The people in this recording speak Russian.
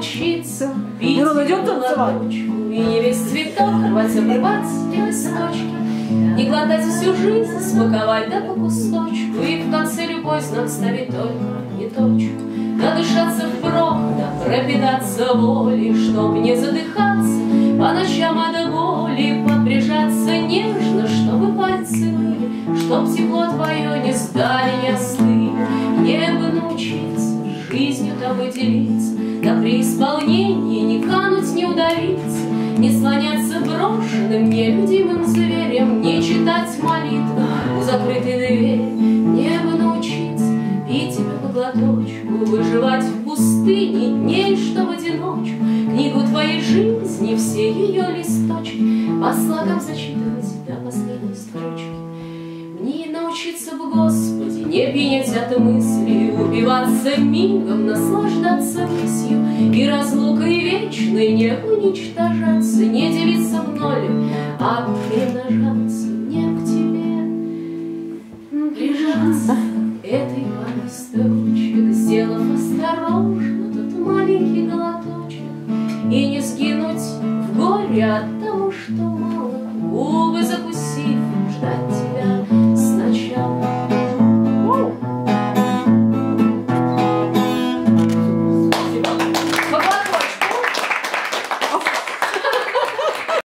пить Мирон, идем танцевать? И не весь цветок рвать, обрывать и листочки. Не глотать всю жизнь, смаковать да по кусочку, И в конце любой знак ставить только не точку. Надышаться впрок, да пропитаться волей, Чтоб не задыхаться по ночам от боли, Поприжаться нежно, чтобы пальцы были, Чтоб тепло твое при исполнении не кануть, не удавиться, Не слоняться брошенным, нелюдимым зверем, Не читать молитвы у закрытой двери, Небо научиться пить тебе по глоточку, Выживать в пустыне дней, что в одиночку, Книгу твоей жизни, все ее листочки По слогам зачитывать до последней строчки. Мне научиться в Господе, не пенять от мысли, Упиваться мигом, наслаждаться мысью, И разлукой вечной не уничтожаться, Не делиться в ноль, а примножаться, Не к тебе. Прижаться этой парой строчек, Сделав осторожно тот маленький глоточек, И не сгинуть в горе от того, что ждать